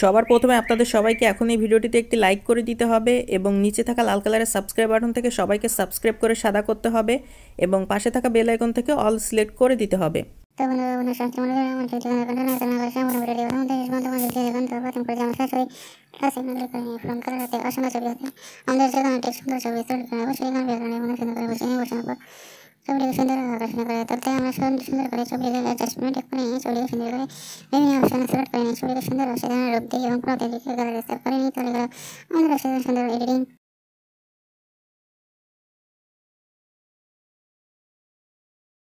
সবার প্রথমে আপনাদের সবাইকে এখন এই ভিডিওটিতে একটি লাইক করে দিতে হবে এবং নিচে থাকা লাল কালারের সাবস্ক্রাইব বাটন থেকে সবাইকে সাবস্ক্রাইব করে সাদা করতে হবে এবং পাশে থাকা বেল আইকন থেকে অল সিলেক্ট করে দিতে হবে। বন্ধু বান্ধব দিয়ে দেখুন তো প্রথম করে আমার শাশুড়ি ক্লাসে মিলে করে নিয়ে ফোন করার হাতে অসংখ্য ছবি হতে আমাদের যেখানে ঠিক সুন্দর ছবি তৈরি করে অবশ্যই এখানে বের করে বন্ধু সুন্দর করে বসে নিয়ে বসানোর পর ছবিটিকে সুন্দর আকর্ষণ করে তুলতে আমরা সুন্দর সুন্দর করে ছবিটিকে অ্যাডজাস্টমেন্ট করে নিয়ে ছবিটিকে সুন্দর করে বিভিন্ন অপশনে সিলেক্ট করে নিয়ে ছবিটিকে সুন্দর অসাধারণ রূপ দিয়ে এবং প্রত্যেক দিকে কালার স্টার করে নিই তাহলে আমাদের অসাধারণ সুন্দর এডিটিং